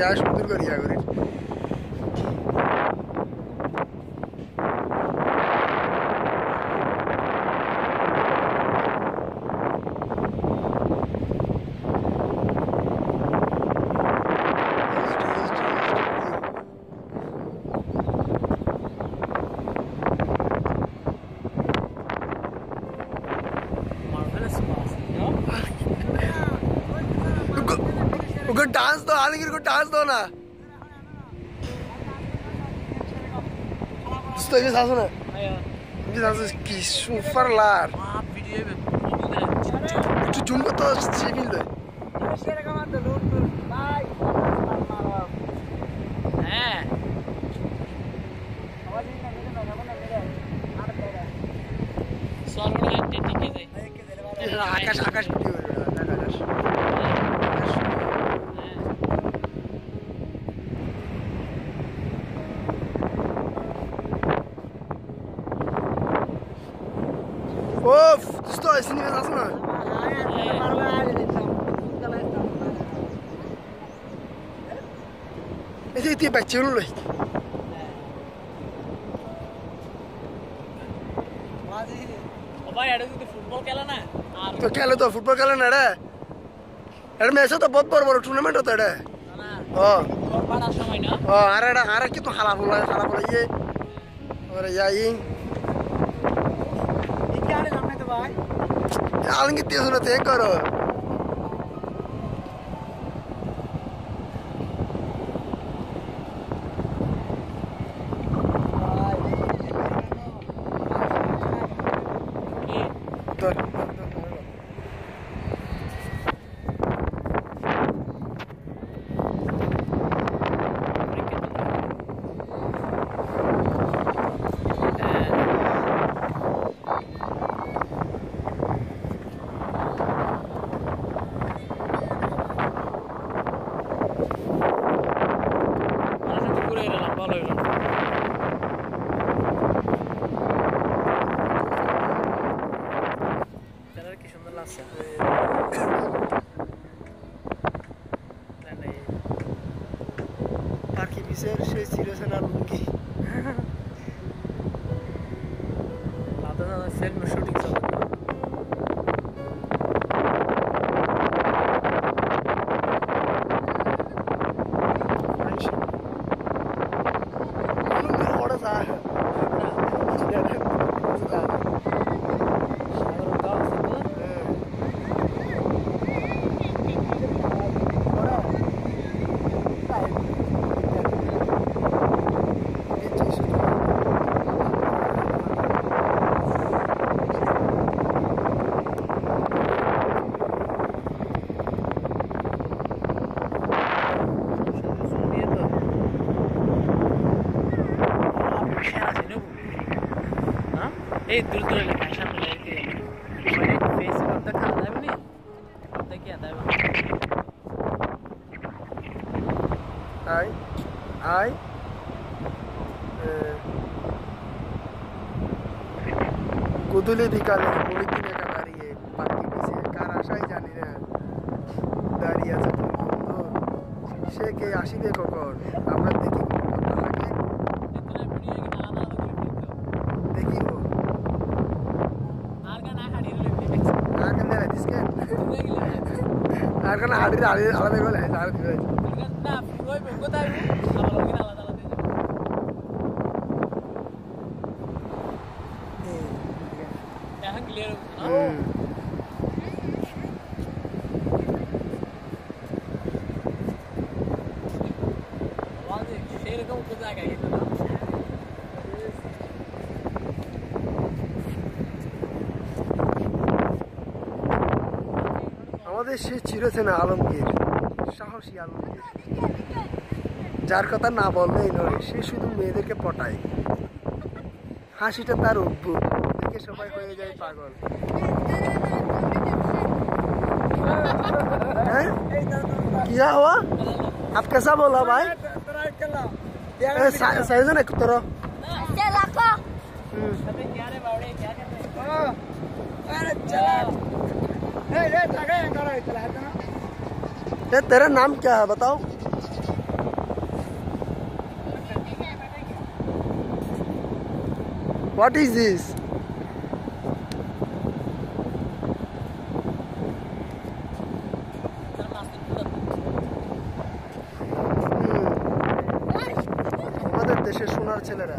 या शूट करूया average dance தான் ஆளுங்கிருக்கும் டான்ஸ் தானா Stoji sasana. Bir tanesi ki şoförler. Bütün cümle taşı çevildi. Yaşlara kamandı. Lord, bye. diye bekliyorlar. तो खेले तो फुटबॉल खेले ना रे अरे मैच तो बहुत बार बड़ टूर्नामेंट होता है हाँ हाँ अरे अरे आरे कितना खराब हो रहा है खराब है अरे यही लम्बे तो भाई आलंगी तेज होना तेज करो Dr. ज़ीरो से ना लूँगी आता था सेल्फ शूटिंग सब করতে কি আদায় আই আই গুদুলি বিকালে পলিথিন পাখি কার আশাই জানি না। দাঁড়িয়ে আছে বন্ধু সে কে আসিবে কখন? আমরা দেখি কারখানা হাড়ির হাড়ির আলাদা করে হাড়ি দিবে না ওই কোথায় আলাদা আলাদা এখন ক্লিয়ার সেরকম কোথায় আমাদের সে চিরচেনা আলমগীর সাহসী আলমগীর যার কথা না বললেই নয় সে শুধু মেয়েদেরকে পটায় হাসিটা তার অদ্ভুত দেখে সবাই হয়ে যায় পাগল हैं? क्या हुआ आप कैसा बोला भाई ए, सा- सही है ना कुतरो अबे क्या रे बावड़े क्या कर रहे ये तेरा नाम क्या है बताओ व्हाट इज दिस चल नाश्ते पूरा আমাদের দেশের সোনার ছেলেরা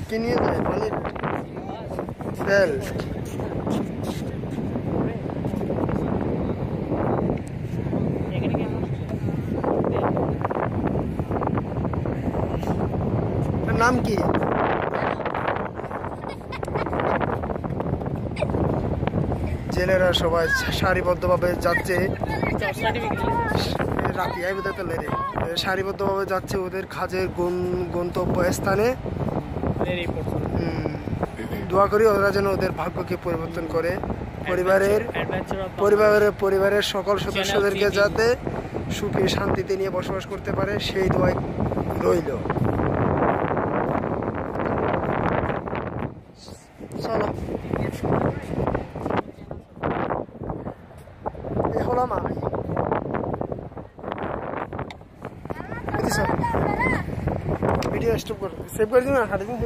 কি নিয়ে যায়? পানির তেল নাম কি? জেলেরা সবাই সারিবদ্ধভাবে যাচ্ছে। সার্টিফিকেট রাতি আই বোধহয় তেলে রে সারিবদ্ধভাবে যাচ্ছে ওদের খাজের গন- গন্তব্য স্থানে দোয়া করি ওরা যেন ওদের ভাগ্যকে পরিবর্তন করে। পরিবারের পরিবারের পরিবারের সকল সদস্যদেরকে যাতে সুখে শান্তিতে নিয়ে বসবাস করতে পারে সেই দোয়াই রইল। চলো। এ হলাম আমি স্টপ কর সেভ করে দিন আর হাঁটে দিন